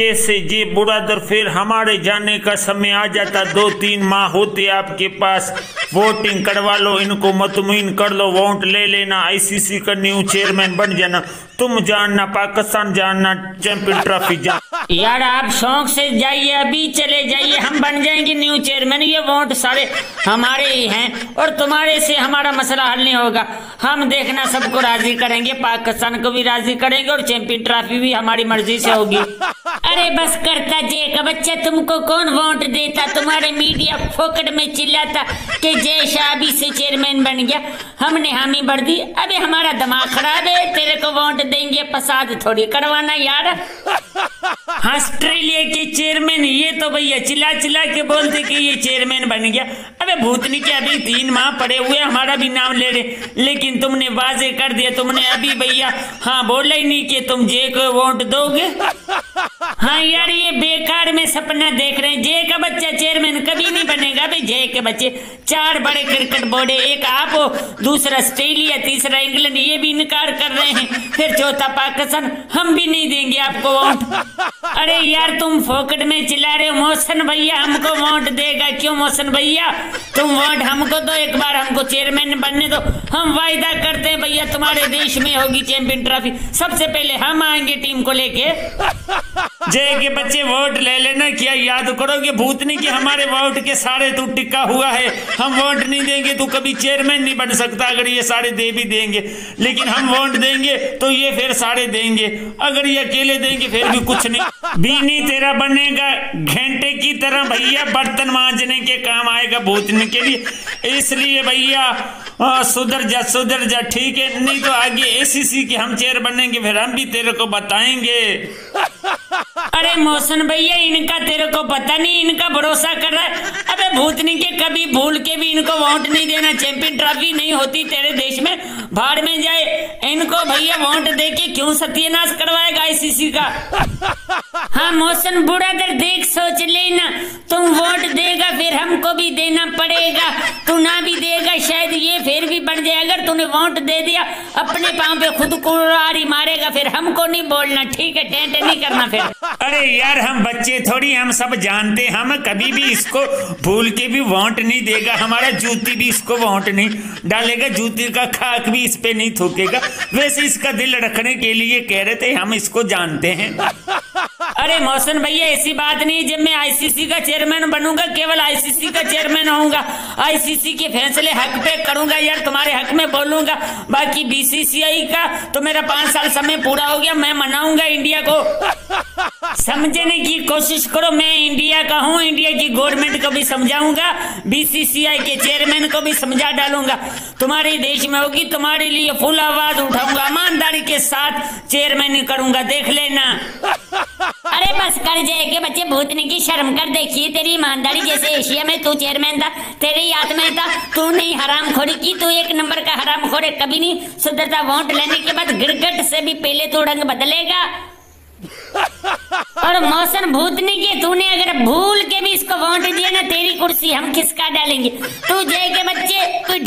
कैसे जी, बुरादर, फिर हमारे जाने का समय आ जाता। दो तीन माह होते आपके पास। वोटिंग करवा लो, इनको मतमीन कर लो। वोट ले लेना। आईसीसी का न्यू चेयरमैन बन जाना। तुम जानना, पाकिस्तान जानना, चैंपियन ट्रॉफी जान। यार, आप शौक से जाइए, अभी चले जाइए। हम बन जाएँगे न्यू चेयरमैन। ये वोट सारे हमारे ही हैं और तुम्हारे से हमारा मसला हल नहीं होगा। हम देखना सबको राज़ी करेंगे, पाकिस्तान को भी राज़ी करेंगे और चैंपियन ट्रॉफी भी हमारी मर्ज़ी से होगी। अरे बस करता जे का बच्चा, तुमको कौन वोट देता? तुम्हारे मीडिया फोकट में चिल्लाता कि जय शाह अभी से चेयरमैन बन गया। हमने हामी भर दी। अबे हमारा दिमाग खराब है वोट देंगे पसाद थोड़ी करवाना यार। ऑस्ट्रेलिया के चेयरमैन ये तो भैया चिल्ला चिल्ला के बोलते कि ये चेयरमैन बन गया। अबे भूतनी के अभी तीन माह पड़े हुए हमारा भी नाम ले रहे लेकिन तुमने वाजे कर दिया तुमने अभी भैया हाँ बोला ही नहीं कि तुम जे को वोट दोगे। हाँ यार, ये बेकार में सपना देख रहे हैं। जय का बच्चा चेयरमैन कभी नहीं बनेगा। भाई जय के बच्चे, चार बड़े क्रिकेट बोर्ड है, एक आप हो, दूसरा ऑस्ट्रेलिया, तीसरा इंग्लैंड, ये भी इनकार कर रहे हैं। फिर चौथा पाकिस्तान, हम भी नहीं देंगे आपको वोट। अरे यार, तुम फोकट में चिल्ला रहे हो। मोहसन भैया हमको वोट देगा। क्यों मोहसन भैया? तुम वोट हमको दो, एक बार हमको चेयरमैन बनने दो। हम वायदा करते हैं, भैया, तुम्हारे देश में होगी चैंपियन ट्रॉफी सबसे पहले हम आएँगे टीम को लेके। जय के बच्चे वोट ले लेना, क्या याद करोगे? भूतनी कि हमारे वोट के सारे तू टिका हुआ है। हम वोट नहीं देंगे, तू कभी चेयरमैन नहीं बन सकता। अगर ये सारे दे भी देंगे, लेकिन हम वोट देंगे तो ये फिर सारे देंगे। अगर ये अकेले देंगे, फिर भी कुछ नहीं। बीनी तेरा बनेगा घंटे की तरह, भैया, बर्तन मांजने के काम आएगा भूतनी के लिए। इसलिए भैया सुधर जा सुधर जा, ठीक है? नहीं तो आगे एसीसी के हम चेयर बनेंगे, फिर हम भी तेरे को बताएँगे। अरे मोहसन भैया, इनका तेरे को पता नहीं, इनका भरोसा कर रहा है। अबे भूतनी के कभी भूल के भी इनको वोट नहीं देना, चैंपियन ट्रॉफी नहीं होती तेरे देश में। भाड़ में जाए, इनको भैया वोट दे के क्यों सत्यानाश करवाएगा आईसीसी का? हाँ मोहसन, बुरा कर देख, सोच लेना। तुम देगा फिर हमको भी देना पड़ेगा। तू ना भी देगा, शायद ये फिर भी बढ़ जाए। अगर तूने वोट दे दिया, अपने पाँव पे खुद कुरारी मारेगा, फिर हमको नहीं बोलना। ठीक है, टेंट नहीं करना फिर। अरे यार, हम बच्चे थोड़ी, हम सब जानते हम कभी भी इसको भूल के भी वोट नहीं देगा। हमारा जूती भी इसको वोट नहीं डालेगा। जूती का खाक भी इस पे नहीं थूकेगा। वैसे इसका दिल रखने के लिए कह रहे थे, हम इसको जानते हैं। अरे मौसन भैया, ऐसी बात नहीं, जब मैं आईसीसी का चेयरमैन बनूँगा, केवल आईसीसी का चेयरमैन होऊँगा। आईसीसी के फैसले हक पे करूँगा यार, तुम्हारे हक में बोलूँगा। बाकी बीसीसीआई का तो मेरा पाँच साल समय पूरा हो गया, मैं मनाऊँगा इंडिया को। समझने की कोशिश करो, मैं इंडिया का हूँ, इंडिया की गवर्नमेंट को भी समझाऊँगा बीसीसीआई के चेयरमैन को भी समझा डालूँगा। तुम्हारे देश में होगी, तुम्हारे लिए फुल आवाज़ उठाऊँगा, ईमानदारी के साथ चेयरमैन करूँगा, देख लेना। अरे बस कर जाए के बच्चे भूतने की शर्म कर देखिए तेरी ईमानदारी जैसे एशिया में तू चेयरमैन था, तेरे हाथ में था तू नहीं हराम खोरी की, तू एक नंबर का हराम खोरे कभी नहीं, सुधरता वोट लेने के बाद गिरगट से भी पहले तू रंग बदलेगा। और मौसम भूतने के, तूने अगर भूल के भी इसको वोट दिया ना, तेरी कुर्सी हम खिसका डालेंगे? तू जय के बच्चे, कोई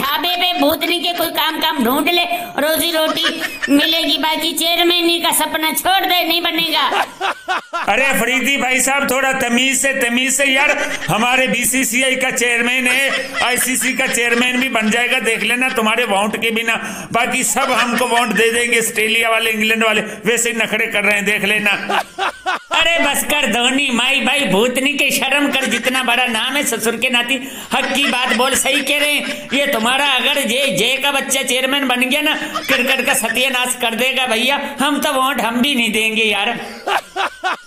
भूतने के कोई काम काम ढूंढ ले। रोजी रोटी मिलेगी बाकी चेयरमैन का सपना छोड़ दे, नहीं बनेगा। अरे फरीदी भाई साहब, थोड़ा तमीज से तमीज से यार, हमारे बीसीसीआई का चेयरमैन है आईसीसी का चेयरमैन भी बन जाएगा, देख लेना तुम्हारे वोट के बिना। बाकी सब हमको वोट दे देंगे, ऑस्ट्रेलिया वाले, इंग्लैंड वाले, वैसे ही नखड़े कर रहे हैं, देख लेना। अरे बस कर धोनी, माई भाई, भूतनी के शर्म कर, जितना बड़ा नाम है, ससुर के नाती, हक की बात बोल सही कह रहे हैं। ये तुम्हारा अगर जे जे का बच्चा चेयरमैन बन गया ना क्रिकेट का सत्यानाश कर देगा भैया। हम तो वोट हम भी नहीं देंगे यार।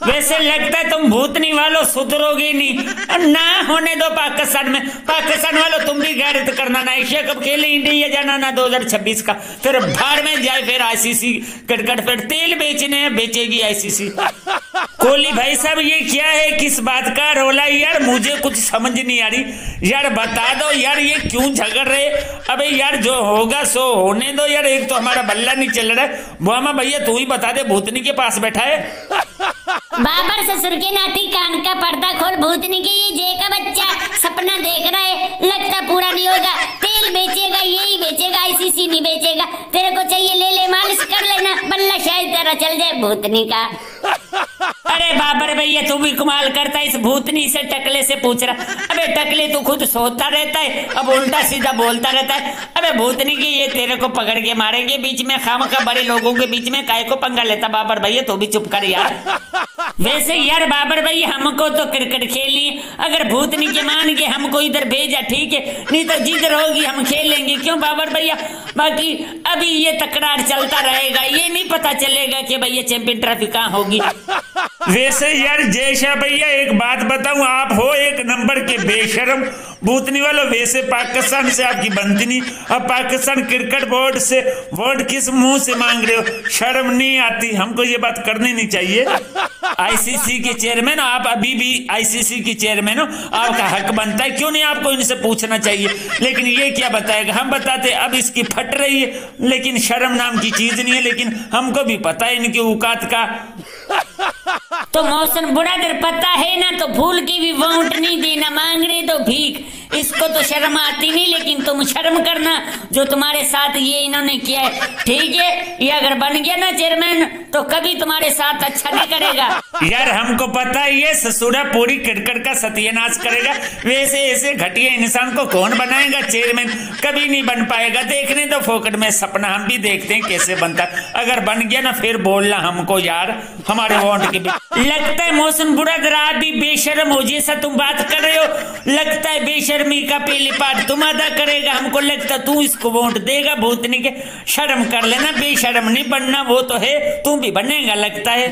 वैसे लगता है तुम भूतनी वालों सुधरोगे नहीं। ना होने दो पाकिस्तान में। पाकिस्तान वालों, तुम भी गैरत करना ना। एशिया कप खेले इंडिया जाना ना 2026 का। फिर भाड़ में जाए फिर आईसीसी क्रिकेट फिर तेल बेचने बेचेगी आईसीसी कोहली भाई साहब, ये क्या है? किस बात का रोला यार, मुझे कुछ समझ नहीं आ रही। यार, बता दो यार, ये क्यों झगड़ रहे? अबे यार, जो होगा, सो होने दो यार। एक तो हमारा बल्ला नहीं चल रहा है। भैया, तू ही बता दे, भूतनी के पास बैठा है? बाबर ससुर के नाती, कान का पर्दा खोल, भूतनी के ये जे का बच्चा सपना देख रहा है। लगता पूरा नहीं होगा। तेल बेचेगा, यही बेचेगा, आईसीसी नहीं बेचेगा। तेरे को चाहिए, ले ले, मालिश कर लेना। बल्ला शायद तेरा चल जाए, भूतनी का। बाबर भैया, तू भी कमाल करता है, इस भूतनी से टकले से पूछ रहा। अबे, टकले तू खुद सोता रहता है, अब उल्टा सीधा बोलता रहता है। अबे, भूतनी की ये तेरे को पकड़ के मारेंगे, बीच में खाम का बड़े लोगों के बीच में काय को पंगा लेता बाबर भैया, तू भी चुप कर यार। वैसे यार, बाबर भैया, हमको तो क्रिकेट खेलनी अगर भूतनी के मान के हमको इधर भेजा, ठीक है, नहीं तो जिधर होगी, हम खेलेंगे क्यों बाबर भैया? बाकी अभी ये तकरार चलता रहेगा, ये नहीं पता चलेगा कि भैया चैंपियन ट्रॉफी कहाँ होगी। वैसे यार जयशा भैया, एक बात बताऊँ, आप हो एक नंबर के बेशरम भूतनी वालों। वैसे पाकिस्तान से आपकी बनती नहीं अब पाकिस्तान क्रिकेट बोर्ड से वोट किस मुँह से मांग रहे हो? शर्म नहीं आती, हमको ये बात करनी नहीं चाहिए। आईसीसी के चेयरमैन आप अभी भी आईसीसी की चेयरमैन हो, आपका हक बनता है, क्यों नहीं आपको इनसे पूछना चाहिए? लेकिन ये क्या बताएगा? हम बताते, अब इसकी फट रही है लेकिन शर्म नाम की चीज़ नहीं है, लेकिन हमको भी पता है इनकी औकात का। तो मौसम बुरा अगर पता है ना तो फूल की भी वोट नहीं देना, मांग रहे तो भीख। इसको तो शर्म आती नहीं, लेकिन तुम शर्म करना जो तुम्हारे साथ ये इन्होंने किया है। ठीक है? ये अगर बन गया ना चेयरमैन तो कभी तुम्हारे साथ अच्छा नहीं करेगा। यार, हमको पता है, ये ससुरा पूरी क्रिकेट का सत्यानाश करेगा। वैसे ऐसे घटिया इंसान को कौन बनाएगा चेयरमैन? कभी नहीं बन पाएगा। देखने तो फोकट में सपना, हम भी देखते हैं कैसे बनता अगर बन गया ना, फिर बोलना हमको, यार, हमारे वोट के लगता है मौसम बुरा दरा भी बेशर्म हो, जैसा तुम बात कर रहे हो। लगता है बेशर्मी का पहले पार्ट तुम अदा करेगा, हमको लगता तू इसको वोट देगा, भूतनी के शर्म कर लेना, बेशर्म नहीं बनना, वो तो है, तू भी बनेगा, लगता है।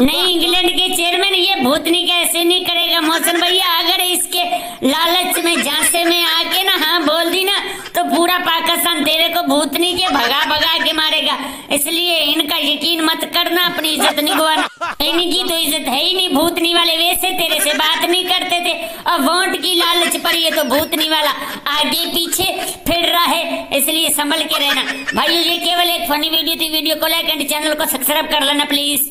नहीं, इंग्लैंड के चेयरमैन ये भूतनी का ऐसे नहीं करेगा मौसम भैया, अगर इसके लालच में, झांसे में आके ना हाँ बोल दी ना तो पूरा पाकिस्तान तेरे को भूतनी के भगा भगा के मारेगा। इसलिए इनका यकीन मत करना, अपनी इज़्ज़त नहीं गवाना इनकी तो इज़्ज़त है ही नहीं, भूतनी से बात नहीं करते थे। और वोट की लालच पर ये तो भूतनी वाला आगे पीछे फिर रहा है, इसलिए संभल के रहना। भाई ये केवल एक फनी वीडियो थी। वीडियो को लाइक एंड चैनल को सब्सक्राइब कर लेना प्लीज़